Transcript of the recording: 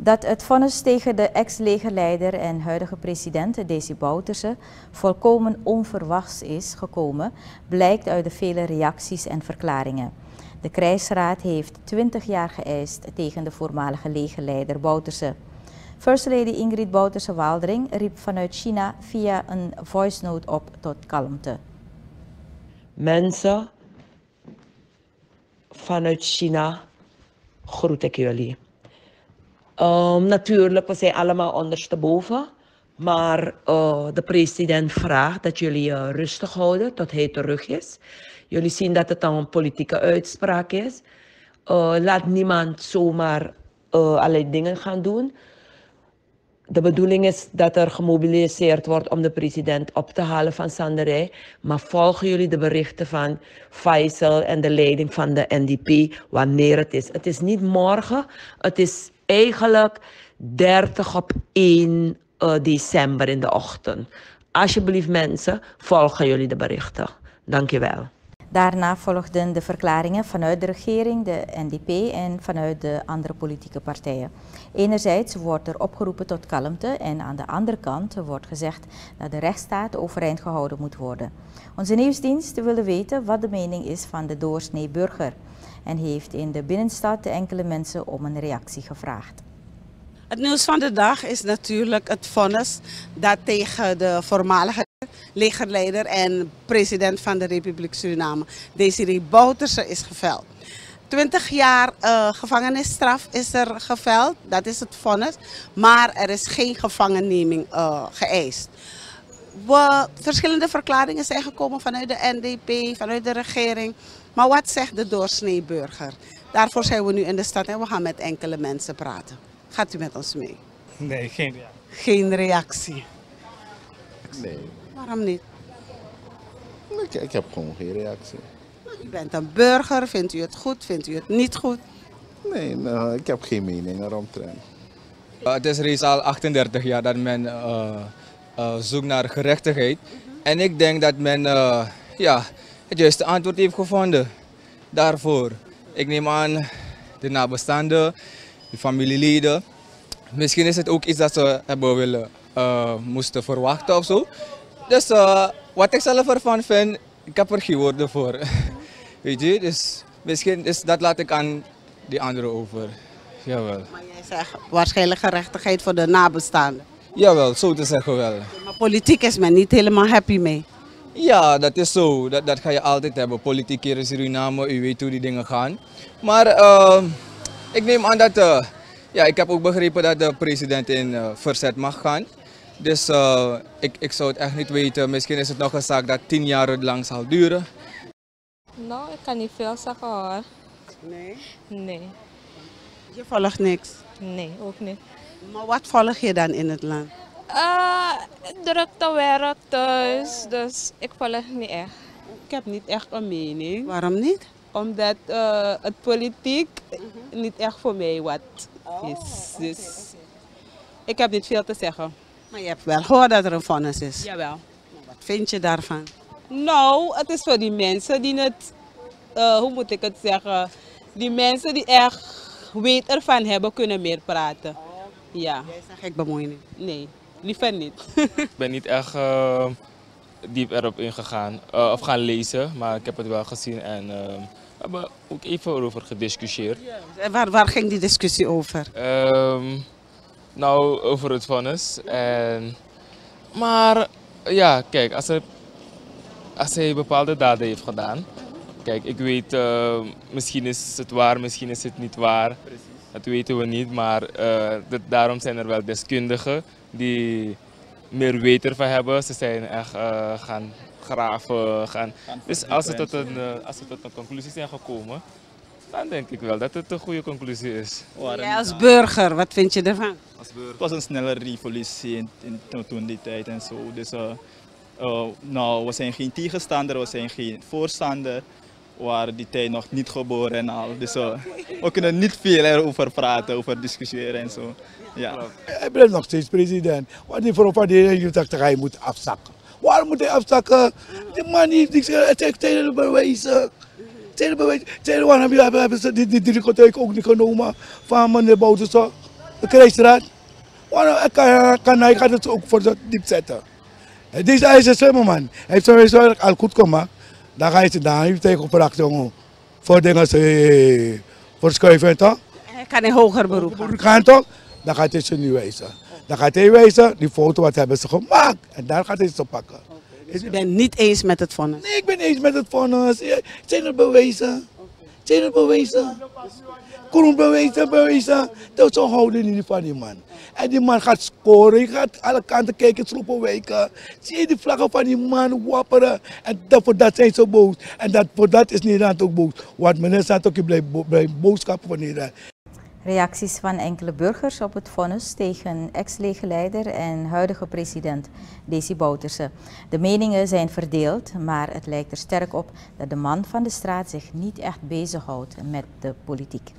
Dat het vonnis tegen de ex-legerleider en huidige president Desi Bouterse volkomen onverwachts is gekomen, blijkt uit de vele reacties en verklaringen. De krijgsraad heeft 20 jaar geëist tegen de voormalige legerleider Bouterse. First Lady Ingrid Bouterse-Waldering riep vanuit China via een voice note op tot kalmte. Mensen vanuit China groet ik jullie. Um, natuurlijk, we zijn allemaal ondersteboven. Maar uh, de president vraagt dat jullie uh, rustig houden tot hij terug is. Jullie zien dat het dan een politieke uitspraak is. Uh, laat niemand zomaar allerlei dingen gaan doen. De bedoeling is dat er gemobiliseerd wordt om de president op te halen van Sanderij. Maar volgen jullie de berichten van Faisal en de leiding van de NDP wanneer het is? Het is niet morgen, het is eigenlijk 30 op 1 uh, december in de ochtend. Alsjeblieft mensen, volgen jullie de berichten. Dankjewel. Daarna volgden de verklaringen vanuit de regering, de NDP en vanuit de andere politieke partijen. Enerzijds wordt er opgeroepen tot kalmte en aan de andere kant wordt gezegd dat de rechtsstaat overeind gehouden moet worden. Onze nieuwsdienst wilde weten wat de mening is van de doorsnee burger en heeft in de binnenstad enkele mensen om een reactie gevraagd. Het nieuws van de dag is natuurlijk het vonnis dat tegen de voormalige legerleider en president van de Republiek Suriname, Desiree Bouterse, is geveld. 20 jaar uh, gevangenisstraf is er geveld, dat is het vonnis, maar er is geen gevangenneming uh, geëist. We, verschillende verklaringen zijn gekomen vanuit de NDP, vanuit de regering. Maar wat zegt de doorsnee burger? Daarvoor zijn we nu in de stad en we gaan met enkele mensen praten. Gaat u met ons mee? Nee, geen reactie. Geen reactie? Nee. Waarom niet? Ik, ik heb gewoon geen reactie. U bent een burger, vindt u het goed, vindt u het niet goed? Nee, nou, ik heb geen mening eromtrent. Uh, het is reeds al 38 jaar dat men uh, uh, zoekt naar gerechtigheid. En ik denk dat men ja, het juiste antwoord heeft gevonden daarvoor. Ik neem aan de nabestaanden, de familieleden. Misschien is het ook iets dat ze hebben willen, moesten verwachten of zo. Dus uh, wat ik zelf ervan vind, ik heb er geen woorden voor. Weet je, dus misschien is dat laat ik aan die anderen over. Jawel. Maar jij zegt waarschijnlijk gerechtigheid voor de nabestaanden. Jawel, zo te zeggen wel. Maar politiek is men niet helemaal happy mee. Ja, dat is zo. Dat, dat ga je altijd hebben. Politiek hier in Suriname, u weet hoe die dingen gaan. Maar uh, ik neem aan dat, uh, ja, ik heb ook begrepen dat de president in uh, verzet mag gaan. Dus uh, ik, ik zou het echt niet weten. Misschien is het nog een zaak dat tien jaar lang zal duren. Nou, ik kan niet veel zeggen hoor. Nee? Nee. Je volgt niks? Nee, ook niet. Maar wat volg je dan in het land? Uh, drukte werk thuis, dus ik volg niet echt. Ik heb niet echt een mening. Waarom niet? Omdat uh, het politiek niet echt voor mij wat is. Dus ik heb niet veel te zeggen. Maar je hebt wel gehoord dat er een vonnis is. Jawel. Wat vind je daarvan? Nou, het is voor die mensen die het, uh, hoe moet ik het zeggen, die mensen die echt weet ervan hebben, kunnen meer praten. Ja. Jij zegt ik bemoei niet? Nee, liever niet. ik ben niet echt uh, diep erop ingegaan uh, of gaan lezen, maar ik heb het wel gezien en we hebben ook even over gediscussieerd. Ja. En waar, waar ging die discussie over? Um, nou, over het vonnis. En, maar ja, kijk, als hij, als hij bepaalde daden heeft gedaan. Kijk, ik weet, uh, misschien is het waar, misschien is het niet waar. Precies. Dat weten we niet, maar uh, dat, daarom zijn er wel deskundigen die meer weten van hebben. Ze zijn echt uh, gaan graven. Gaan. Dus als ze, tot een, als ze tot een conclusie zijn gekomen, dan denk ik wel dat het een goede conclusie is. Jij als burger, wat vind je ervan? Als burger. Het was een snelle revolutie in, in, toen die tijd en zo. Dus uh, uh, nou, we zijn geen tegenstander, we zijn geen voorstander. We waren die tijd nog niet geboren en al. Dus uh, we kunnen niet veel erover praten, over discussiëren en zo. Ja. Hij blijft nog steeds president. Wat die voor een verdediger dacht hij moet afzakken. Waarom moet hij afzakken? Die man heeft niks, het heeft tegen bewezen. Tweede bewijs, tweede hebben, hebben, hebben ze die, ook niet genomen van meneer Bouterse. De krijgsraad. Waarom ik kan, hij gaat het ook voor zo diep zetten. Deze hij is een slimme man. Hij heeft werk al goed gemaakt. Dan ga je ze daar heeft tegengebracht, jongen. Voor dingen voor schuiven toch? Hij kan in hoger beroep gaan. Voor gaan toch? Dan gaat hij ze nu wijzen. Dan gaat hij wijzen, die foto wat hebben ze gemaakt. En daar gaat hij ze pakken. Dus u bent niet eens met het vonnis? Nee, ik ben eens met het vonnis. Het zijn er bewezen. Het zijn er bewezen. Kroon bewezen, bewezen. Dat zo houden niet van die man. En die man gaat scoren, je gaat alle kanten kijken, sloepen wijken. Zie je die vlaggen van die man wapperen. En dat, voor dat zijn ze boos. En dat, voor dat is Nederland ook boos. Want meneer Satoki blijft bo blijft boodschap van Nederland. Reacties van enkele burgers op het vonnis tegen ex-legerleider en huidige president Desi Bouterse. De meningen zijn verdeeld, maar het lijkt er sterk op dat de man van de straat zich niet echt bezighoudt met de politiek.